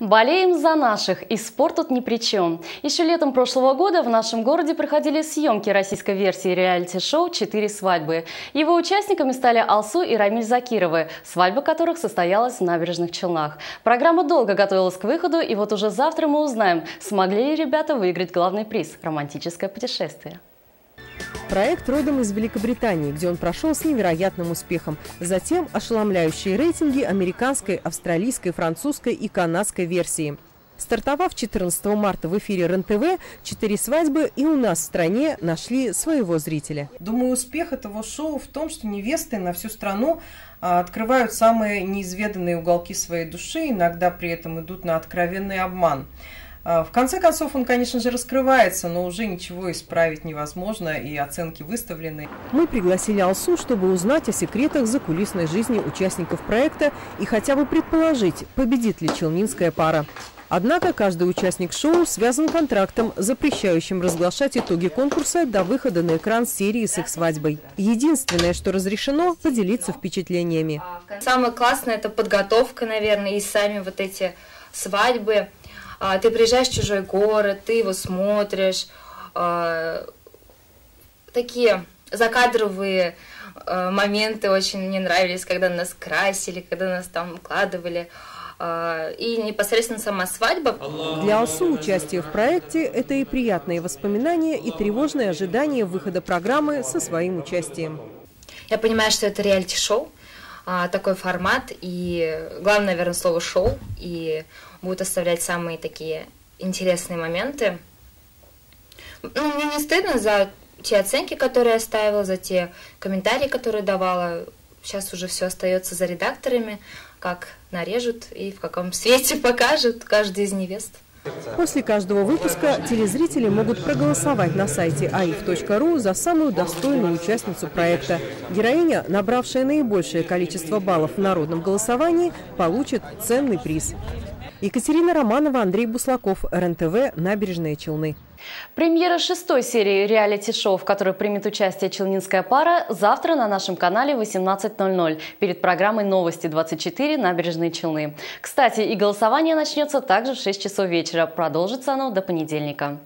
Болеем за наших, и спорт тут ни при чем. Еще летом прошлого года в нашем городе проходили съемки российской версии реалити-шоу «Четыре свадьбы». Его участниками стали Алсу и Рамиль Закировы, свадьба которых состоялась в набережных Челнах. Программа долго готовилась к выходу, и вот уже завтра мы узнаем, смогли ли ребята выиграть главный приз – романтическое путешествие. Проект родом из Великобритании, где он прошел с невероятным успехом. Затем ошеломляющие рейтинги американской, австралийской, французской и канадской версии. Стартовав 14 марта в эфире РЕН-ТВ, четыре свадьбы и у нас в стране нашли своего зрителя. Думаю, успех этого шоу в том, что невесты на всю страну а, открывают самые неизведанные уголки своей души, иногда при этом идут на откровенный обман. А, в конце концов, он, конечно же, раскрывается, но уже ничего исправить невозможно, и оценки выставлены. Мы пригласили Алсу, чтобы узнать о секретах закулисной жизни участников проекта и хотя бы предположить, победит ли челнинская пара. Однако каждый участник шоу связан контрактом, запрещающим разглашать итоги конкурса до выхода на экран серии с их свадьбой. Единственное, что разрешено – поделиться впечатлениями. Самое классное – это подготовка, наверное, и сами вот эти свадьбы – а, ты приезжаешь в чужой город, ты его смотришь, а, такие закадровые а, моменты очень мне нравились, когда нас красили, когда нас там укладывали. И непосредственно сама свадьба. Для Алсу участие в проекте – это и приятные воспоминания, и тревожное ожидание выхода программы со своим участием. Я понимаю, что это реалити-шоу, такой формат, и главное, наверное, слово «шоу», и будут оставлять самые такие интересные моменты. Ну, мне не стыдно за те оценки, которые я ставила, за те комментарии, которые давала. Сейчас уже все остается за редакторами, как нарежут и в каком свете покажут каждый из невест. После каждого выпуска телезрители могут проголосовать на сайте aif.ru за самую достойную участницу проекта. Героиня, набравшая наибольшее количество баллов в народном голосовании, получит ценный приз. Екатерина Романова, Андрей Буслаков, РНТВ, Набережные Челны. Премьера шестой серии реалити-шоу, в которой примет участие челнинская пара, завтра на нашем канале 18.00 перед программой «Новости 24. Набережные Челны». Кстати, и голосование начнется также в 6 часов вечера. Продолжится оно до понедельника.